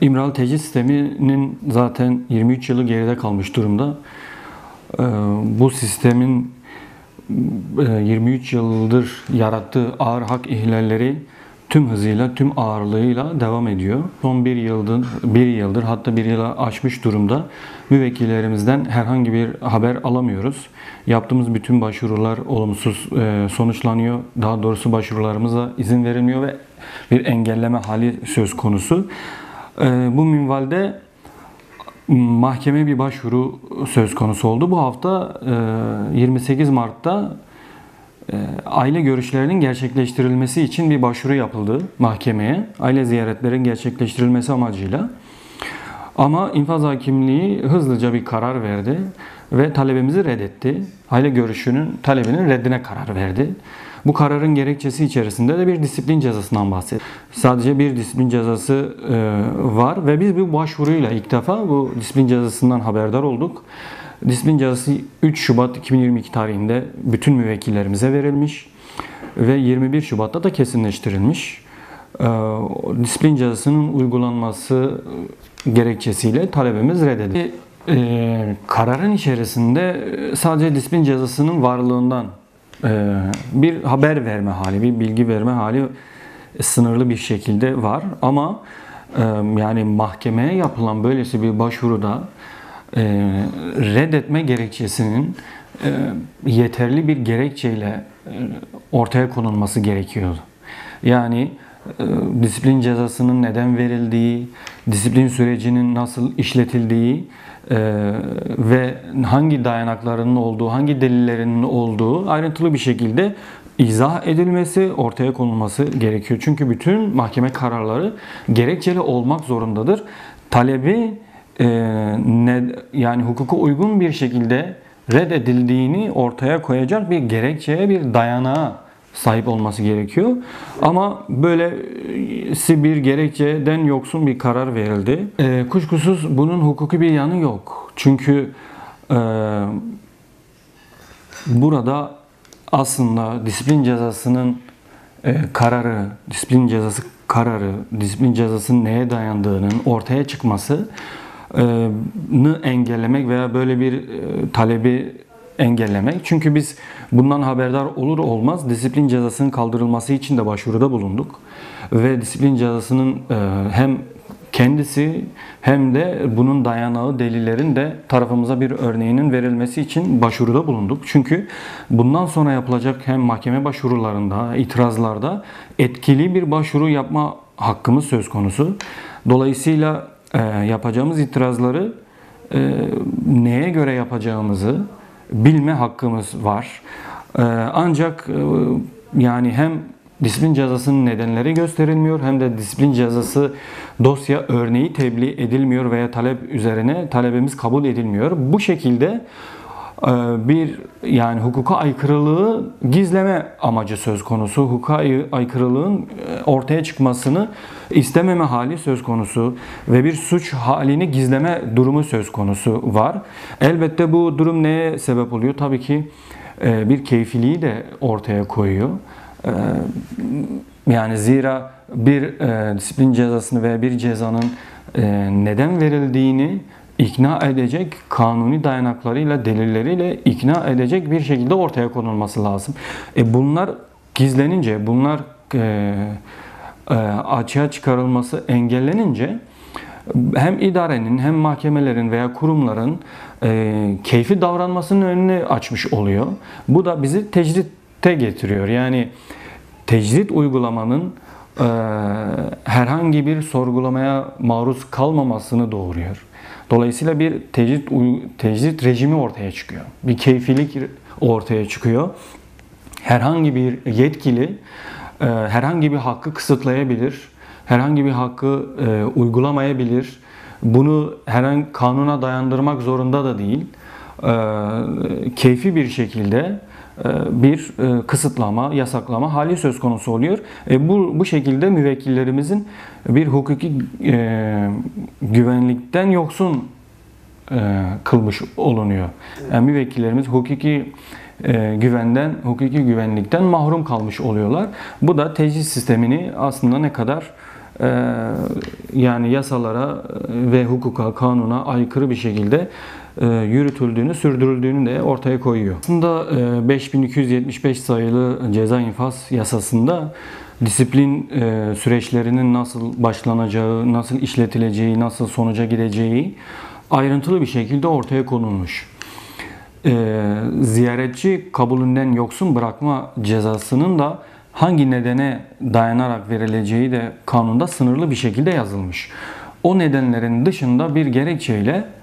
İmralı tecrit sisteminin zaten 23 yılı geride kalmış durumda. Ee, Bu sistemin e, 23 yıldır yarattığı ağır hak ihlalleri tüm hızıyla, tüm ağırlığıyla devam ediyor. Son bir yıldır, bir yıldır hatta bir yıla aşmış durumda müvekkillerimizden herhangi bir haber alamıyoruz. Yaptığımız bütün başvurular olumsuz e, sonuçlanıyor. Daha doğrusu başvurularımıza izin verilmiyor ve bir engelleme hali söz konusu. E, Bu minvalde mahkeme bir başvuru söz konusu oldu. Bu hafta e, 28 Mart'ta e, aile görüşlerinin gerçekleştirilmesi için bir başvuru yapıldı mahkemeye. Aile ziyaretlerin gerçekleştirilmesi amacıyla. Ama infaz hakimliği hızlıca bir karar verdi ve talebimizi reddetti. Aile görüşünün talebinin reddine karar verdi. Bu kararın gerekçesi içerisinde de bir disiplin cezasından bahsediyor. Sadece bir disiplin cezası e, var ve biz bu başvuruyla ilk defa bu disiplin cezasından haberdar olduk. Disiplin cezası 3 Şubat 2022 tarihinde bütün müvekkillerimize verilmiş ve 21 Şubat'ta da kesinleştirilmiş. Ee, Disiplin cezasının uygulanması gerekçesiyle talebimiz reddedildi. Ee, kararın içerisinde sadece disiplin cezasının varlığından e, bir haber verme hali, bir bilgi verme hali sınırlı bir şekilde var. Ama e, yani mahkemeye yapılan böylesi bir başvuruda e, reddetme gerekçesinin e, yeterli bir gerekçeyle e, ortaya konulması gerekiyordu. Yani e, disiplin cezasının neden verildiği, disiplin sürecinin nasıl işletildiği e, ve hangi dayanaklarının olduğu, hangi delillerinin olduğu ayrıntılı bir şekilde izah edilmesi, ortaya konulması gerekiyor. Çünkü bütün mahkeme kararları gerekçeli olmak zorundadır. Talebi e, ne, yani hukuka uygun bir şekilde reddedildiğini ortaya koyacak bir gerekçeye, bir dayanağa sahip olması gerekiyor. Ama böylesi bir gerekçeden yoksun bir karar verildi. E, kuşkusuz bunun hukuki bir yanı yok. Çünkü e, burada aslında disiplin cezasının e, kararı, disiplin cezası kararı, disiplin cezasının neye dayandığının ortaya çıkması e, engellemek veya böyle bir e, talebi engellemek. Çünkü biz bundan haberdar olur olmaz disiplin cezasının kaldırılması için de başvuruda bulunduk. Ve disiplin cezasının e, hem kendisi hem de bunun dayanağı delillerin de tarafımıza bir örneğinin verilmesi için başvuruda bulunduk. Çünkü bundan sonra yapılacak hem mahkeme başvurularında, itirazlarda etkili bir başvuru yapma hakkımız söz konusu. Dolayısıyla e, yapacağımız itirazları e, neye göre yapacağımızı bilme hakkımız var. E, ancak e, yani hem disiplin cezasının nedenleri gösterilmiyor hem de disiplin cezası dosya örneği tebliğ edilmiyor veya talep üzerine talebimiz kabul edilmiyor. Bu şekilde bir yani hukuka aykırılığı gizleme amacı söz konusu. Hukuka ay- aykırılığın e, ortaya çıkmasını istememe hali söz konusu ve bir suç halini gizleme durumu söz konusu var. Elbette bu durum neye sebep oluyor? Tabii ki e, bir keyfiliği de ortaya koyuyor. E, Yani zira bir disiplin cezasını veya bir cezanın neden verildiğini ikna edecek kanuni dayanaklarıyla, delilleriyle ikna edecek bir şekilde ortaya konulması lazım. E bunlar gizlenince, bunlar e, e, açığa çıkarılması engellenince hem idarenin hem mahkemelerin veya kurumların e, keyfi davranmasının önünü açmış oluyor. Bu da bizi tecritte getiriyor. Yani tecrit uygulamanın e, herhangi bir sorgulamaya maruz kalmamasını doğuruyor. Dolayısıyla bir tecrit, tecrit rejimi ortaya çıkıyor. Bir keyfilik ortaya çıkıyor. Herhangi bir yetkili e, herhangi bir hakkı kısıtlayabilir, herhangi bir hakkı e, uygulamayabilir. Bunu herhangi kanuna dayandırmak zorunda da değil. E, keyfi bir şekilde bir e, kısıtlama, yasaklama hali söz konusu oluyor. E, bu bu şekilde müvekkillerimizin bir hukuki e, güvenlikten yoksun e, kılmış olunuyor. Yani müvekkillerimiz hukuki e, güvenden, hukuki güvenlikten mahrum kalmış oluyorlar. Bu da tecrit sistemini aslında ne kadar e, yani yasalara e, ve hukuka, kanuna aykırı bir şekilde e, yürütüldüğünü, sürdürüldüğünü de ortaya koyuyor. Aslında e, 5275 sayılı ceza infaz yasasında disiplin e, süreçlerinin nasıl başlanacağı, nasıl işletileceği, nasıl sonuca gideceği ayrıntılı bir şekilde ortaya konulmuş. E, ziyaretçi kabulünden yoksun bırakma cezasının da hangi nedene dayanarak verileceği de kanunda sınırlı bir şekilde yazılmış. O nedenlerin dışında bir gerekçeyle e,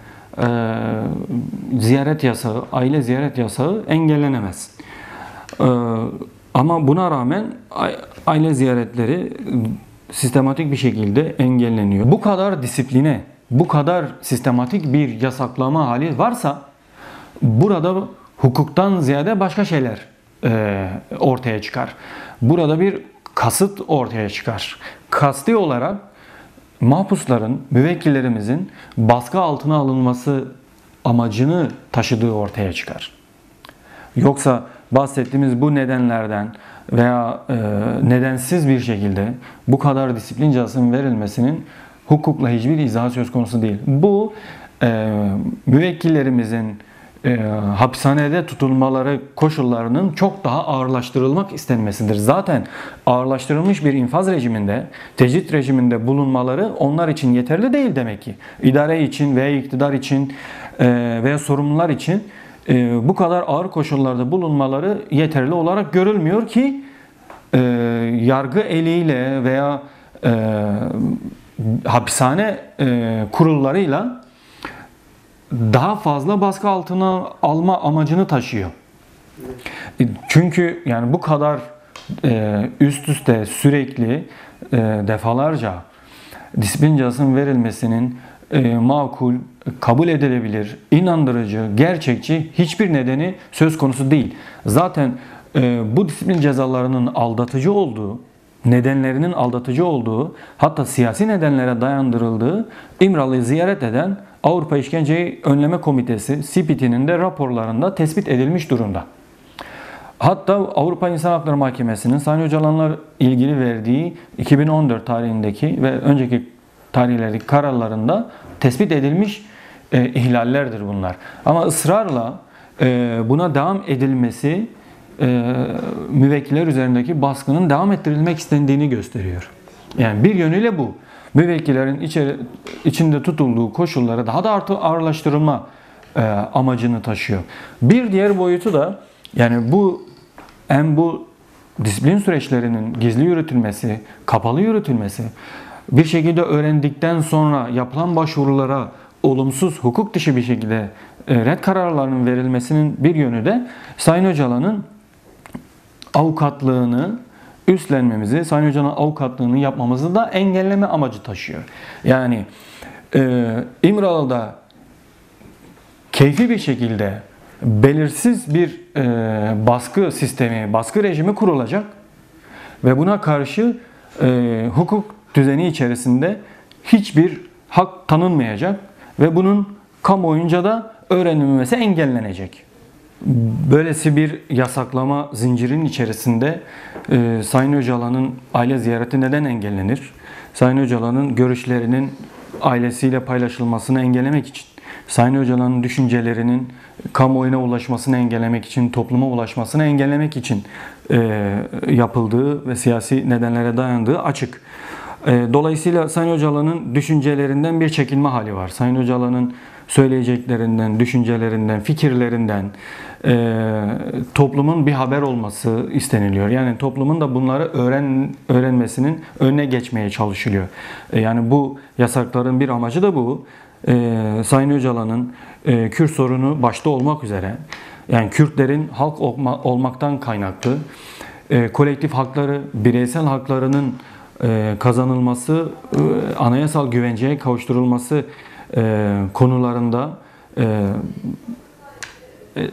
ziyaret yasağı, aile ziyaret yasağı engellenemez. E, ama buna rağmen aile ziyaretleri sistematik bir şekilde engelleniyor. Bu kadar disipline, bu kadar sistematik bir yasaklama hali varsa burada hukuktan ziyade başka şeyler e, ortaya çıkar. Burada bir kasıt ortaya çıkar. Kasti olarak mahpusların, müvekkillerimizin baskı altına alınması amacını taşıdığı ortaya çıkar. Yoksa bahsettiğimiz bu nedenlerden veya e, nedensiz bir şekilde bu kadar disiplin cezasının verilmesinin hukukla hiçbir izahı söz konusu değil. Bu e, müvekkillerimizin e, hapishanede tutulmaları koşullarının çok daha ağırlaştırılmak istenmesidir. Zaten ağırlaştırılmış bir infaz rejiminde, tecrit rejiminde bulunmaları onlar için yeterli değil demek ki. İdare için veya iktidar için e, veya sorumlular için e, bu kadar ağır koşullarda bulunmaları yeterli olarak görülmüyor ki e, yargı eliyle veya e, hapishane e, kurullarıyla daha fazla baskı altına alma amacını taşıyor. E, çünkü yani bu kadar e, üst üste sürekli e, defalarca disiplin cezasının verilmesinin makul, kabul edilebilir, inandırıcı, gerçekçi hiçbir nedeni söz konusu değil. Zaten bu disiplin cezalarının aldatıcı olduğu, nedenlerinin aldatıcı olduğu, hatta siyasi nedenlere dayandırıldığı İmralı'yı ziyaret eden Avrupa İşkenceyi Önleme Komitesi CPT'nin de raporlarında tespit edilmiş durumda. Hatta Avrupa İnsan Hakları Mahkemesi'nin Sayın Öcalan'la ilgili verdiği 2014 tarihindeki ve önceki tarihlerdeki kararlarında tespit edilmiş e, ihlallerdir bunlar. Ama ısrarla e, buna devam edilmesi e, müvekkiller üzerindeki baskının devam ettirilmek istendiğini gösteriyor. Yani bir yönüyle bu müvekkillerin içeri, içinde tutulduğu koşulları daha da artı ağırlaştırılma e, amacını taşıyor. Bir diğer boyutu da yani bu en bu disiplin süreçlerinin gizli yürütülmesi, kapalı yürütülmesi, bir şekilde öğrendikten sonra yapılan başvurulara olumsuz, hukuk dışı bir şekilde e, red kararlarının verilmesinin bir yönü de Sayın Öcalan'ın avukatlığını üstlenmemizi, Sayın Hoca'nın avukatlığını yapmamızı da engelleme amacı taşıyor. Yani e, İmralı'da keyfi bir şekilde belirsiz bir e, baskı sistemi, baskı rejimi kurulacak ve buna karşı e, hukuk düzeni içerisinde hiçbir hak tanınmayacak ve bunun kamuoyunca da öğrenilmesi engellenecek. Böylesi bir yasaklama zincirinin içerisinde e, Sayın Öcalan'ın aile ziyareti neden engellenir? Sayın Öcalan'ın görüşlerinin ailesiyle paylaşılmasını engellemek için, Sayın Öcalan'ın düşüncelerinin kamuoyuna ulaşmasını engellemek için, topluma ulaşmasını engellemek için e, yapıldığı ve siyasi nedenlere dayandığı açık. E, dolayısıyla Sayın Öcalan'ın düşüncelerinden bir çekilme hali var. Sayın Öcalan'ın söyleyeceklerinden, düşüncelerinden, fikirlerinden e, toplumun bir haber olması isteniliyor. Yani toplumun da bunları öğren öğrenmesinin önüne geçmeye çalışılıyor. E, yani bu yasakların bir amacı da bu. E, Sayın Öcalan'ın e, Kürt sorunu başta olmak üzere yani Kürtlerin halk olma, olmaktan kaynaklı e, kolektif hakları, bireysel haklarının e, kazanılması, e, anayasal güvenceye kavuşturulması e, konularında e, e,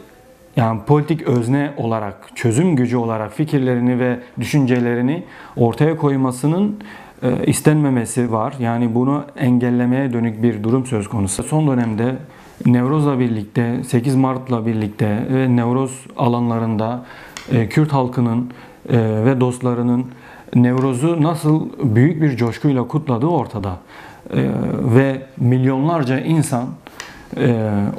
yani politik özne olarak, çözüm gücü olarak fikirlerini ve düşüncelerini ortaya koymasının e, istenmemesi var. Yani bunu engellemeye dönük bir durum söz konusu. Son dönemde Nevroz'la birlikte, 8 Mart'la birlikte ve Nevroz alanlarında e, Kürt halkının e, ve dostlarının Nevroz'u nasıl büyük bir coşkuyla kutladığı ortada. E, ve milyonlarca insan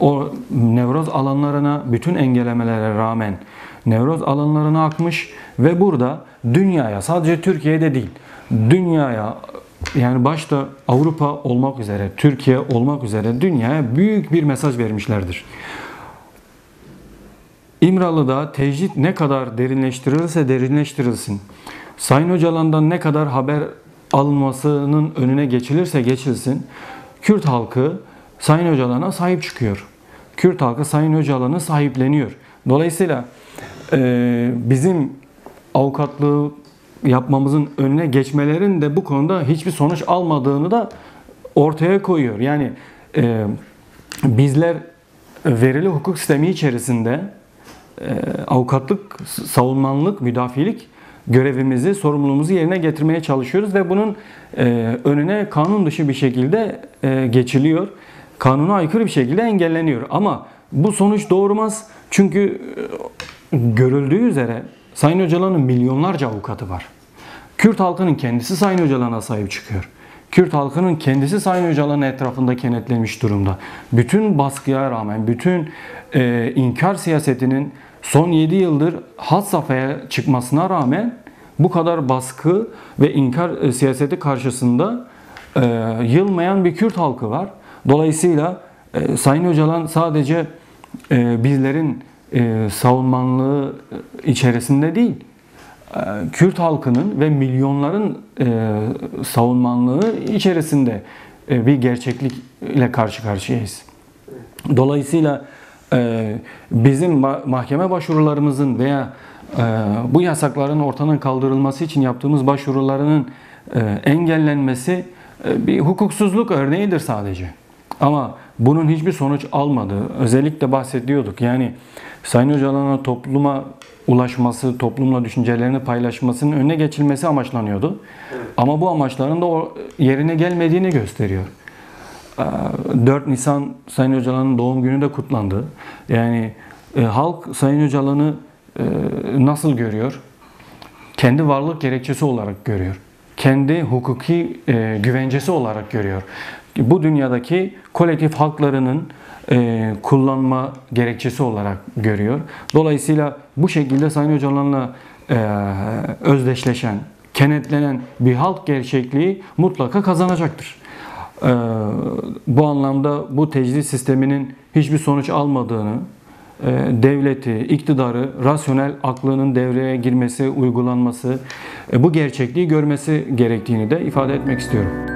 o Nevroz alanlarına bütün engellemelere rağmen Nevroz alanlarına akmış ve burada dünyaya sadece Türkiye'de değil dünyaya yani başta Avrupa olmak üzere Türkiye olmak üzere dünyaya büyük bir mesaj vermişlerdir. İmralı'da tecrit ne kadar derinleştirilirse derinleştirilsin. Sayın Öcalan'dan ne kadar haber alınmasının önüne geçilirse geçilsin. Kürt halkı Sayın Öcalan'a sahip çıkıyor. Kürt halkı Sayın Öcalan'ı sahipleniyor. Dolayısıyla e, bizim avukatlığı yapmamızın önüne geçmelerin de bu konuda hiçbir sonuç almadığını da ortaya koyuyor. Yani e, bizler verili hukuk sistemi içerisinde e, avukatlık, savunmanlık, müdafilik görevimizi, sorumluluğumuzu yerine getirmeye çalışıyoruz ve bunun e, önüne kanun dışı bir şekilde e, geçiliyor. Kanuna aykırı bir şekilde engelleniyor. Ama bu sonuç doğurmaz. Çünkü e, görüldüğü üzere Sayın Öcalan'ın milyonlarca avukatı var. Kürt halkının kendisi Sayın Öcalan'a sahip çıkıyor. Kürt halkının kendisi Sayın Öcalan'ın etrafında kenetlenmiş durumda. Bütün baskıya rağmen, bütün e, inkar siyasetinin son 7 yıldır had safhaya çıkmasına rağmen bu kadar baskı ve inkar e, siyaseti karşısında e, yılmayan bir Kürt halkı var. Dolayısıyla e, Sayın Öcalan sadece e, bizlerin e, savunmanlığı içerisinde değil, e, Kürt halkının ve milyonların e, savunmanlığı içerisinde e, bir gerçeklikle karşı karşıyayız. Dolayısıyla e, bizim ma- mahkeme başvurularımızın veya e, bu yasakların ortadan kaldırılması için yaptığımız başvurularının e, engellenmesi e, bir hukuksuzluk örneğidir sadece. Ama bunun hiçbir sonuç almadığı, özellikle bahsediyorduk. Yani Sayın Öcalan'a topluma ulaşması, toplumla düşüncelerini paylaşmasının önüne geçilmesi amaçlanıyordu. Ama bu amaçların da yerine gelmediğini gösteriyor. Ee, 4 Nisan Sayın Öcalan'ın doğum günü de kutlandı. Yani e, halk Sayın Öcalan'ı e, nasıl görüyor? Kendi varlık gerekçesi olarak görüyor. Kendi hukuki e, güvencesi olarak görüyor. Bu dünyadaki kolektif haklarının e, kullanma gerekçesi olarak görüyor. Dolayısıyla bu şekilde Sayın Öcalan'la e, özdeşleşen, kenetlenen bir halk gerçekliği mutlaka kazanacaktır. E, bu anlamda bu tecrit sisteminin hiçbir sonuç almadığını, e, devleti, iktidarı, rasyonel aklının devreye girmesi, uygulanması, e, bu gerçekliği görmesi gerektiğini de ifade etmek istiyorum.